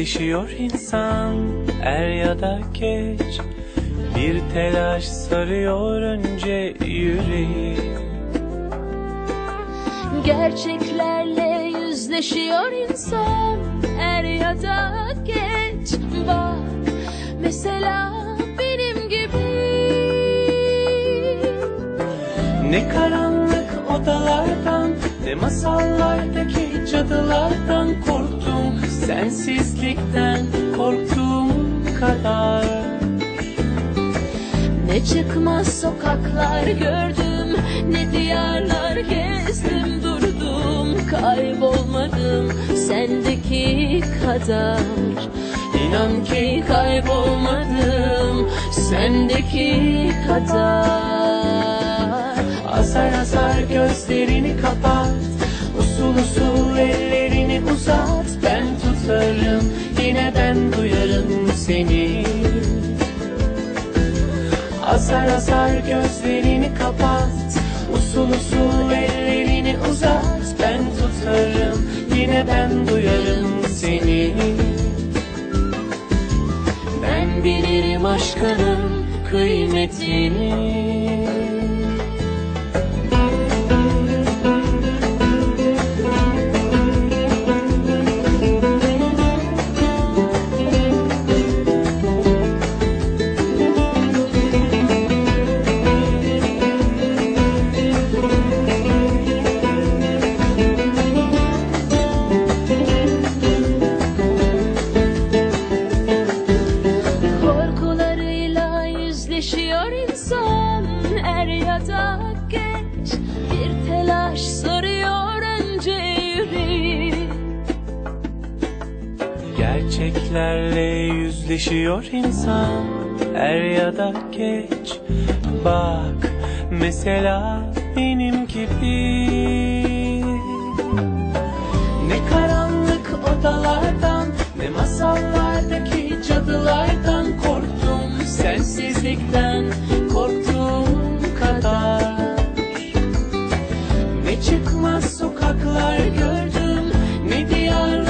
Yüzleşiyor insan er ya da geç. Bir telaş sarıyor önce yüreği. Gerçeklerle yüzleşiyor insan er ya da geç. Bak mesela benim gibi. Ne karanlık odalardan Ne masallardaki cadılardan korktum Sensizlikten korktuğum kadar. Ne çıkmaz sokaklar gördüm ne diyarlar gezdim durdum kaybolmadım sendeki kadar. İnan ki kaybolmadım sendeki kadar. Azar azar gözlerini kapat Usul usul ellerini uzat Azar azar gözlerini kapat. Usul usul ellerini uzat. Ben tutarım yine ben duyarım seni. Ben bilirim aşkının kıymetini Gerçeklerle yüzleşiyor insan. Er ya da geç Bak mesela benim gibi Ne karanlık odalardan ne masallardaki cadılardan korktum Sensizlikten korktuğum kadar. Ne çıkmaz sokaklar gördüm Ne diyarlar